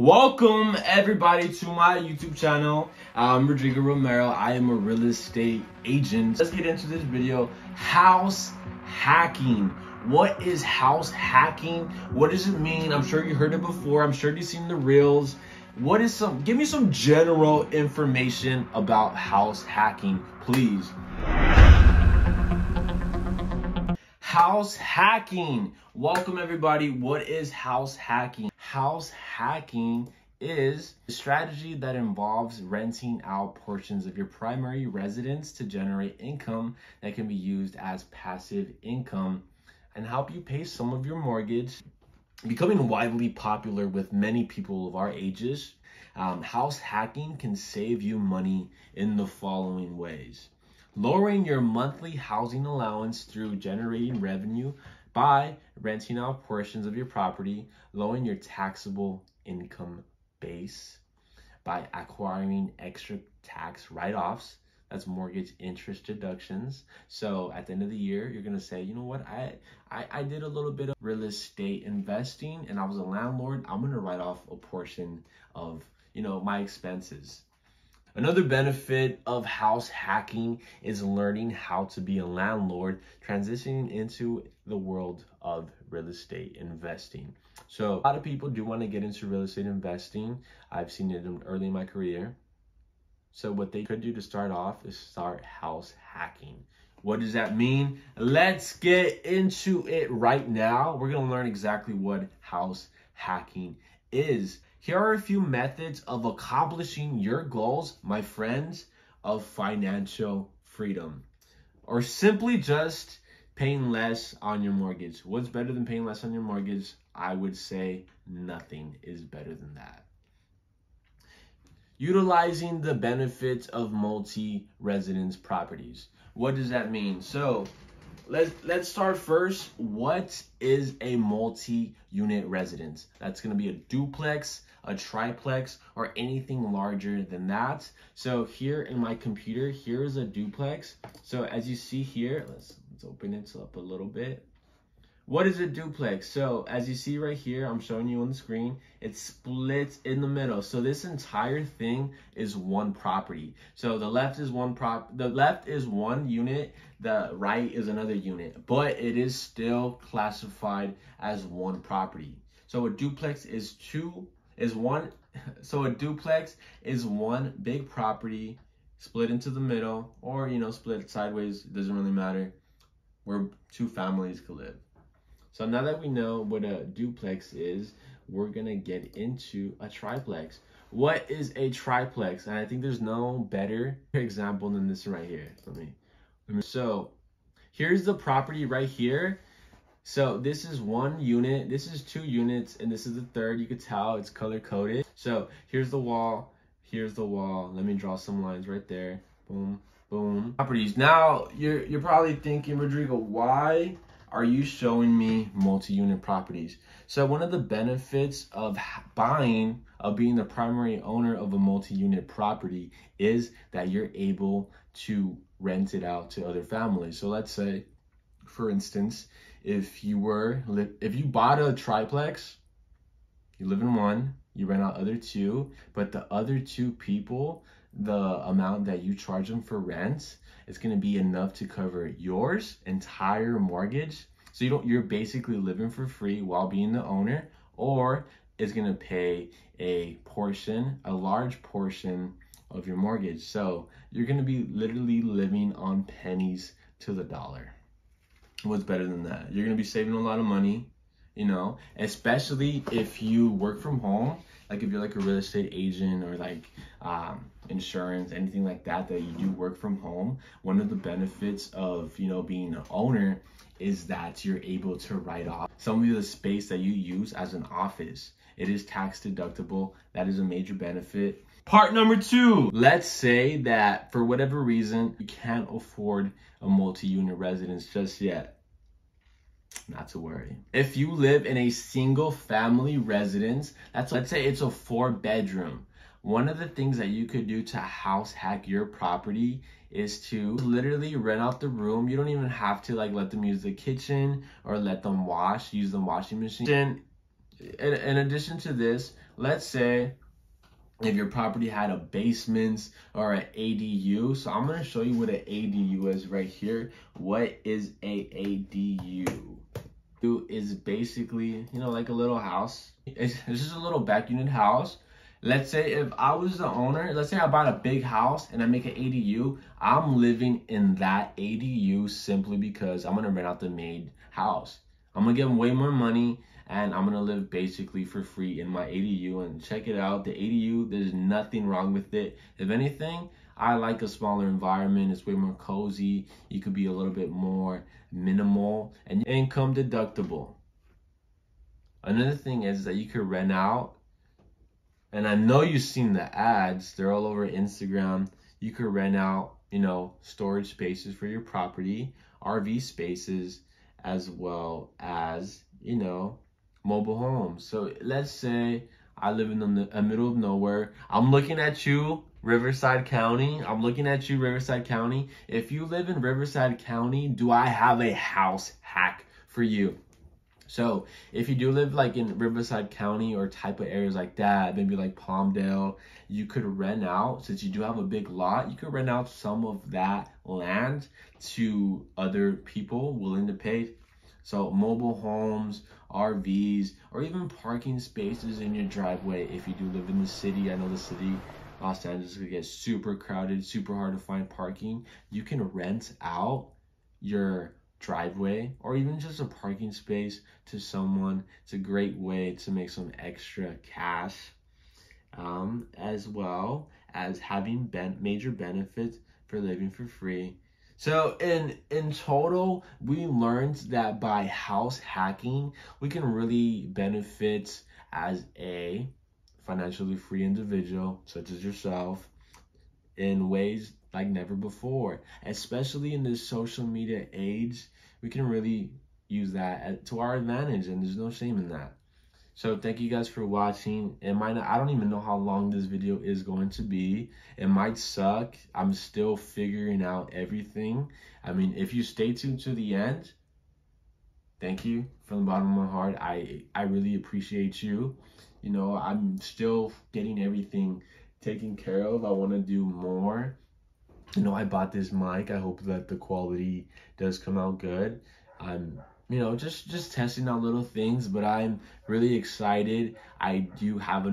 Welcome everybody to my YouTube channel. I'm Rodrigo Romero. I am a real estate agent. Let's get into this video. House hacking. What is house hacking? What does it mean? I'm sure you heard it before. I'm sure you've seen the reels. What is some, give me some general information about house hacking, please. House hacking. Welcome everybody. What is house hacking? House hacking is a strategy that involves renting out portions of your primary residence to generate income that can be used as passive income and help you pay some of your mortgage. Becoming widely popular with many people of our ages, um, house hacking can save you money in the following ways lowering your monthly housing allowance through generating revenue by renting out portions of your property, lowering your taxable income base by acquiring extra tax write-offs that's mortgage interest deductions. So at the end of the year you're to say you know what? I, I i did a little bit of real estate investing and i was a landlord. I'm to write off a portion of you know my expenses Another benefit of house hacking is learning how to be a landlord, transitioning into the world of real estate investing. So, a lot of people do want to get into real estate investing. I've seen it early in my career. So, what they could do to start off is start house hacking. What does that mean? Let's get into it right now. We're going to learn exactly what house hacking is. Here are a few methods of accomplishing your goals, my friends, of financial freedom. Or simply just paying less on your mortgage. What's better than paying less on your mortgage? I would say nothing is better than that. Utilizing the benefits of multi-residence properties. What does that mean? So let's let's start first. What is a multi-unit residence? That's gonna be a duplex, a triplex, or anything larger than that. So here in my computer, here is a duplex. So as you see here, let's, let's open it up a little bit. What is a duplex? So as you see right here, I'm showing you on the screen, it splits in the middle. So this entire thing is one property. So the left is one prop, the left is one unit, the right is another unit, but it is still classified as one property. So a duplex is two is one so a duplex is one big property split into the middle or you know split sideways doesn't really matter where two families could live so now that we know what a duplex is we're gonna get into a triplex what is a triplex and i think there's no better example than this right here let me, let me so here's the property right here so this is one unit, this is two units, and this is the third. You could tell it's color coded. So here's the wall, here's the wall. Let me draw some lines right there. Boom, boom. Properties. Now you're you're probably thinking, Rodrigo, why are you showing me multi-unit properties? So one of the benefits of buying, of being the primary owner of a multi-unit property is that you're able to rent it out to other families. So let's say, for instance, if you were if you bought a triplex, you live in one, you rent out other two, but the other two people, the amount that you charge them for rent is going to be enough to cover yours entire mortgage. So you don't you're basically living for free while being the owner or is going to pay a portion, a large portion of your mortgage. So you're going to be literally living on pennies to the dollar what's better than that? You're gonna be saving a lot of money, you know, especially if you work from home. Like if you're like a real estate agent or like um, insurance, anything like that, that you do work from home. One of the benefits of you know being an owner is that you're able to write off some of the space that you use as an office. It is tax deductible. That is a major benefit. Part number two, let's say that for whatever reason, you can't afford a multi-unit residence just yet. Not to worry. If you live in a single family residence, that's let's say it's a four bedroom. One of the things that you could do to house hack your property is to literally rent out the room. You don't even have to like let them use the kitchen or let them wash, use the washing machine in, in addition to this, let's say if mm-hmm. your property had a basement or an ADU. So I'm gonna show you what an ADU is right here. What is a ADU? Is basically, you know, like a little house. It's, it's just a little back unit house. Let's say if I was the owner, let's say I bought a big house and I make an ADU, I'm living in that ADU simply because I'm gonna rent out the maid house. I'm gonna give them way more money and I'm gonna live basically for free in my ADU. And check it out, the ADU, there's nothing wrong with it. If anything, I like a smaller environment. It's way more cozy. You could be a little bit more minimal and income deductible. Another thing is that you could rent out, and I know you've seen the ads. They're all over Instagram. You could rent out, you know, storage spaces for your property, RV spaces, as well as, you know, mobile homes. So let's say I live in the, the middle of nowhere. I'm looking at you, Riverside County. I'm looking at you, Riverside County. If you live in Riverside County, do I have a house hack for you? So if you do live like in Riverside County or type of areas like that, maybe like Palmdale, you could rent out, since you do have a big lot, you could rent out some of that land to other people willing to pay so mobile homes, RVs, or even parking spaces in your driveway if you do live in the city. I know the city, Los Angeles, could get super crowded, super hard to find parking. You can rent out your driveway or even just a parking space to someone. It's a great way to make some extra cash um, as well as having ben- major benefits for living for free so in in total, we learned that by house hacking, we can really benefit as a financially free individual, such as yourself, in ways like never before. Especially in this social media age, we can really use that to our advantage, and there's no shame in that. So thank you guys for watching. It might not, I don't even know how long this video is going to be. It might suck. I'm still figuring out everything. I mean, if you stay tuned to the end, thank you from the bottom of my heart. I I really appreciate you. You know, I'm still getting everything taken care of. I want to do more. You know, I bought this mic. I hope that the quality does come out good. I'm you know, just just testing out little things, but I'm really excited. I do have a